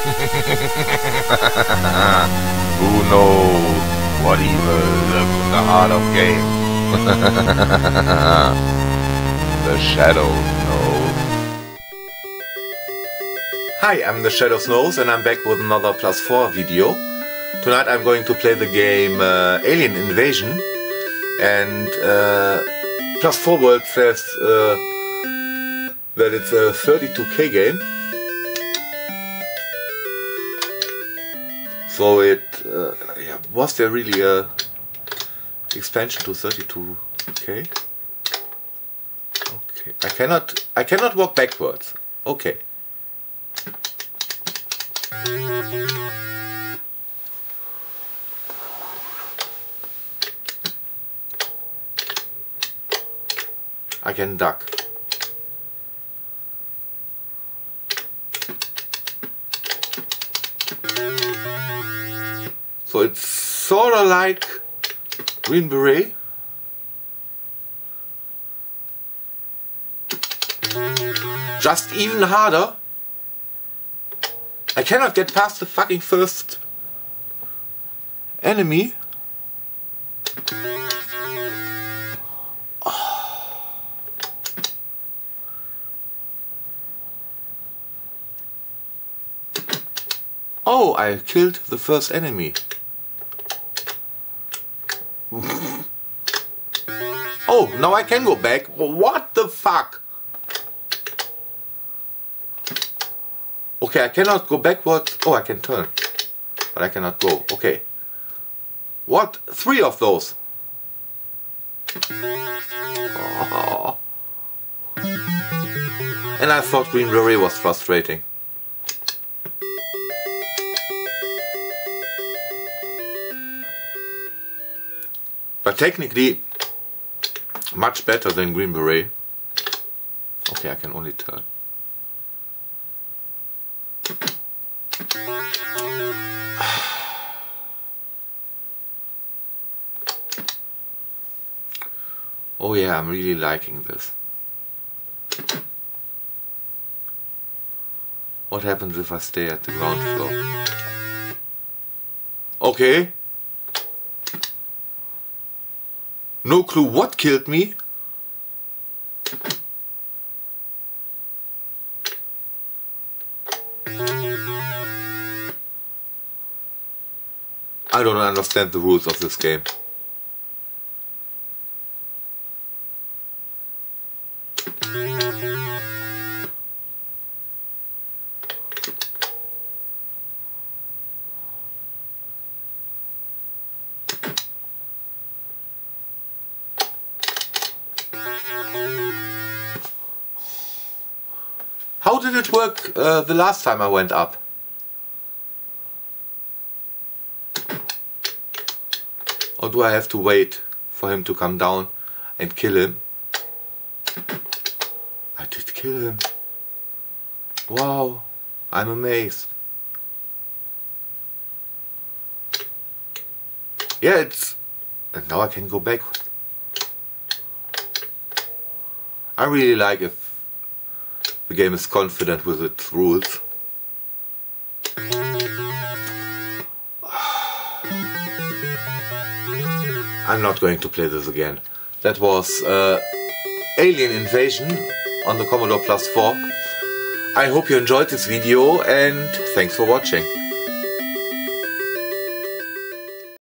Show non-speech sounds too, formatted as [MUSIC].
[LAUGHS] Who knows what evil lurks in the heart of games? [LAUGHS] the Shadow knows. Hi, I'm the Shadow Knows and I'm back with another plus 4 video. Tonight I'm going to play the game uh, Alien Invasion and uh, plus 4 World says uh, that it's a 32k game. So it, uh, yeah, was there really a expansion to 32? Okay. Okay, I cannot, I cannot walk backwards. Okay. I can duck. So it's sort of like Green Beret. Just even harder. I cannot get past the fucking first enemy. Oh, I killed the first enemy. [LAUGHS] oh, now I can go back. What the fuck? Okay, I cannot go backward. Oh, I can turn. But I cannot go. Okay. What? Three of those. Oh. [LAUGHS] And I thought Green Beret was frustrating. But technically, much better than Green Beret. Okay, I can only turn. [SIGHS] Oh yeah, I'm really liking this. What happens if I stay at the ground floor? Okay. No clue what killed me. I don't understand the rules of this game. Did it work uh, the last time I went up? Or do I have to wait for him to come down and kill him? I did kill him. Wow, I'm amazed. Yeah, it's... And now I can go back. I really like if the game is confident with its rules. [SIGHS] I'm not going to play this again. That was uh, Alien Invasion on the Commodore Plus 4. I hope you enjoyed this video and thanks for watching.